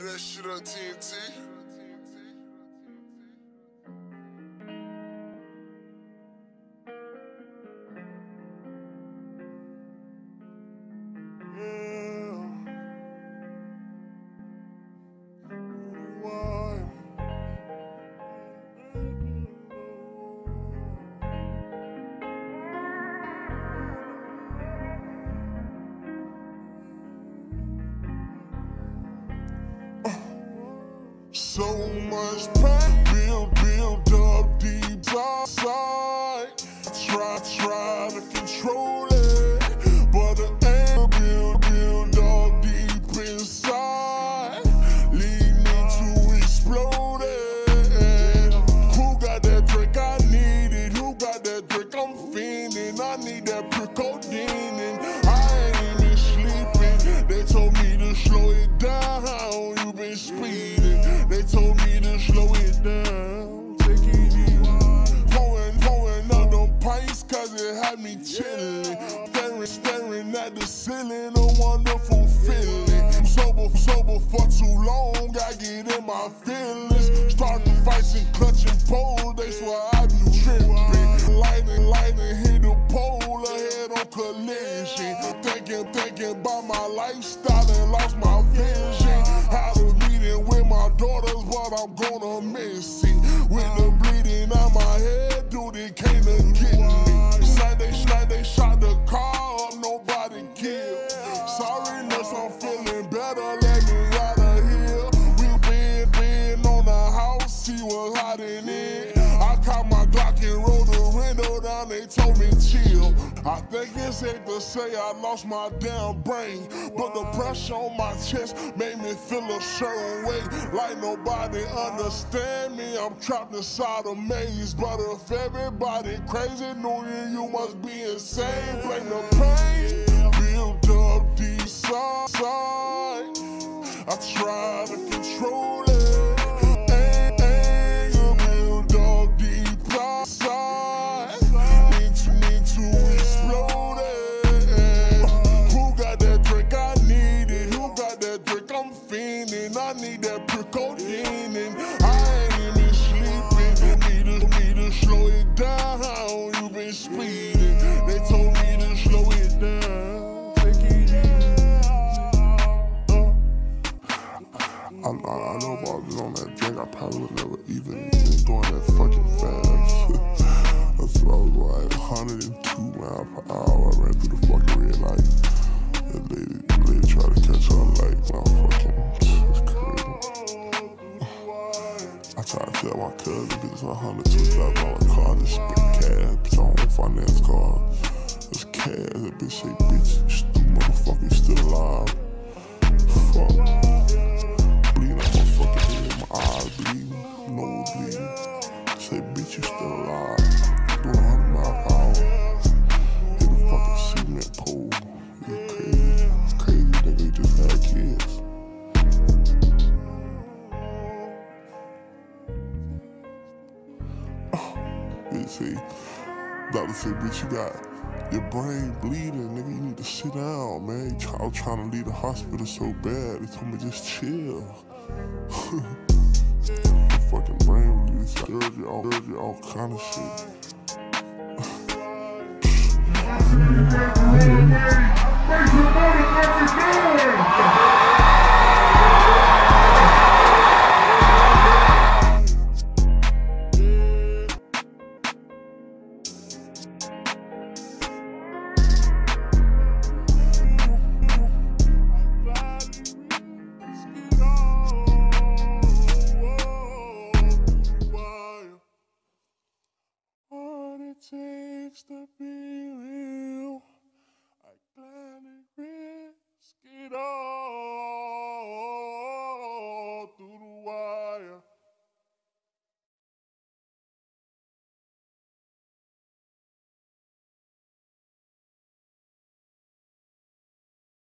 that shit on TNT. So much pain build, build up deep inside. Try, try to control it, but the anger build, build up deep inside. Lead me to explode it. Who got that drink? I need it. Who got that drink? I'm fiending. I need that and I ain't even sleeping. They told me to slow it down. You been speeding. Told me to slow it down. Take it easy. Pouring, pouring up them pints cause it had me chillin'. Staring, staring at the ceiling, a wonderful feeling. I'm sober, sober for too long. I get in my feelings. Starting fights and clutching poles. They swear I be tripping. Lighting, lighting, hit the pole ahead on collision. Thinking, thinking about my lifestyle and lost my vision. I'm gonna miss it. With the bleeding out my head, I think it's safe to say I lost my damn brain. But the pressure on my chest made me feel a certain way. Like nobody understand me. I'm trapped inside a maze. But if everybody crazy knew you, you must be insane. Blame the pain, need that codeine and I ain't even sleeping. Need to, need to slow it down. You been speeding. They told me to slow it down. Take it easy. Uh. I, I, I know if I was on that drink, I probably would never even been going that fucking fast. That's why I was like 102 miles per hour. I ran through the fucking red light. It's a hundred two thousand dollar car. I just spent cash, don't finance car. It's cash. That bitch say, bitch, you motherfucker, still alive. Bitch, see, doctor said, bitch, you got your brain bleeding, nigga. You need to sit down, man. I was trying to leave the hospital so bad. They told me just chill. fucking brain bleeding, surgery, all, surgery, all kind of shit. risk it